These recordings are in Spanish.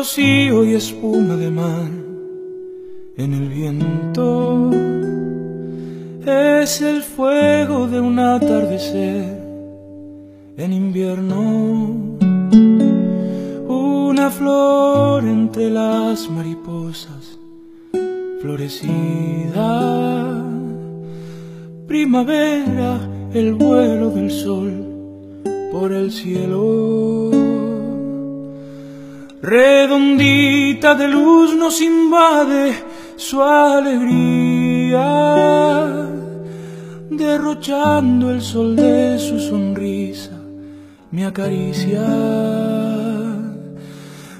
rocío y espuma de mar en el viento. Es el fuego de un atardecer en invierno. Una flor entre las mariposas florecida. Primavera, el vuelo del sol por el cielo. Redondita de luz nos invade su alegría, derrochando el sol de su sonrisa, me acaricia.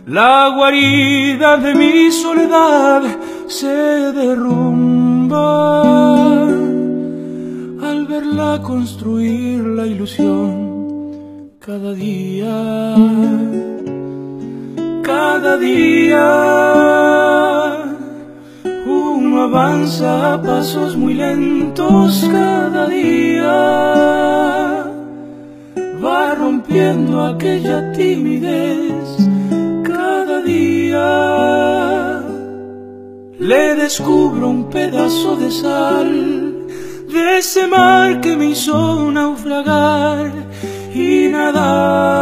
La guarida de mi soledad se derrumba al verla construir la ilusión cada día, cada día. Uno avanza a pasos muy lentos cada día, va rompiendo aquella timidez cada día. Le descubro un pedazo de sal de ese mar que me hizo naufragar y nadar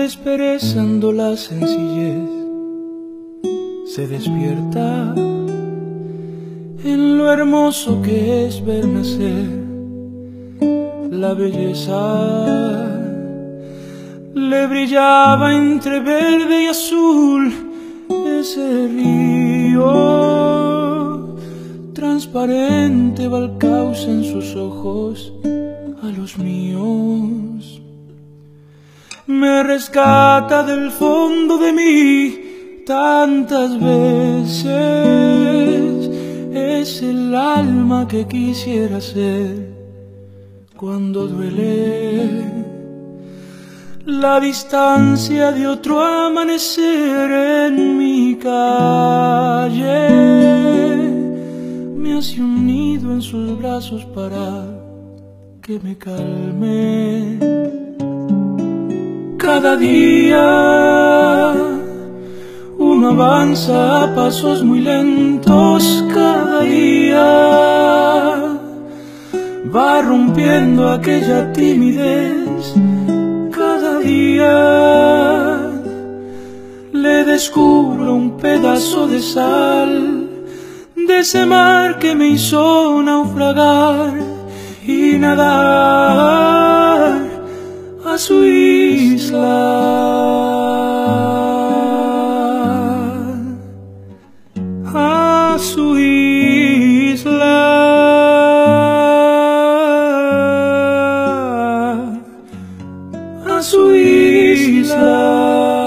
desperezando la sencillez, se despierta en lo hermoso que es ver nacer la belleza. Le brillaba entre verde y azul ese río, transparente va en sus ojos a los míos me rescata del fondo de mí tantas veces. Es el alma que quisiera ser cuando duele la distancia de otro amanecer en mi calle. Me hace un nido en sus brazos para que me calme cada día. Uno avanza a pasos muy lentos cada día. Va rompiendo aquella timidez cada día. Le descubro un pedazo de sal de ese mar que me hizo naufragar y nadar A su isla. A su isla.